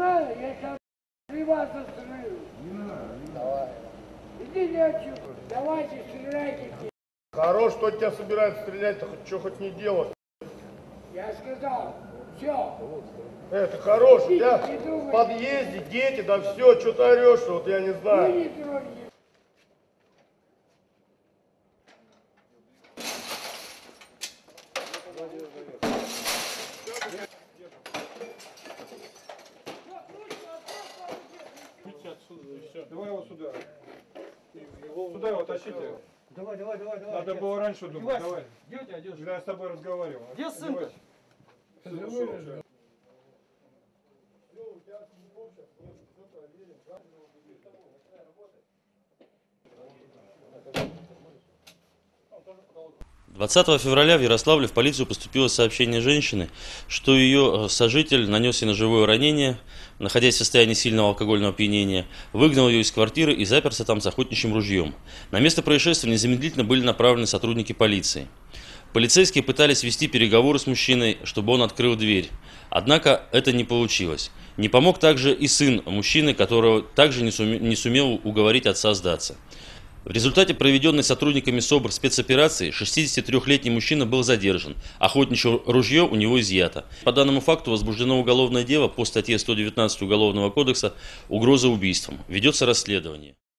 надо, я сейчас приватно застрелю. Не надо, не надо. Иди не отсюда. Давайте, стреляйте. Хорош, что тебя собирают стрелять, то хоть, что хоть не делать. Я сказал, все. Это хорош, у тебя в подъезде дети, да все, что ты орешь, вот я не знаю. Вы не трогайте. Thank you. Давай его сюда. Сюда его тащите. Давай, давай, давай, давай. Надо было раньше думать. Давай. Где у тебя одежда? Когда я с тобой разговаривал. Где? Давай. 20 февраля в Ярославле в полицию поступило сообщение женщины, что ее э, сожитель нанес ей ножевое ранение, находясь в состоянии сильного алкогольного опьянения, выгнал ее из квартиры и заперся там с охотничьим ружьем. На место происшествия незамедлительно были направлены сотрудники полиции. Полицейские пытались вести переговоры с мужчиной, чтобы он открыл дверь. Однако это не получилось. Не помог также и сын мужчины, которого также не, суме- не сумел уговорить отца сдаться. В результате проведенной сотрудниками СОБР спецоперации 63-летний мужчина был задержан. Охотничье ружье у него изъято. По данному факту возбуждено уголовное дело по статье 119 Уголовного кодекса «Угроза убийством». Ведется расследование.